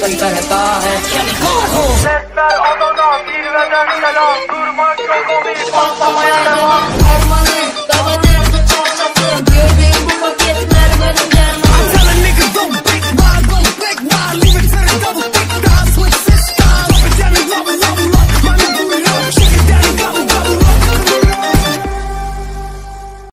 है Sesler Adana, zirveden selam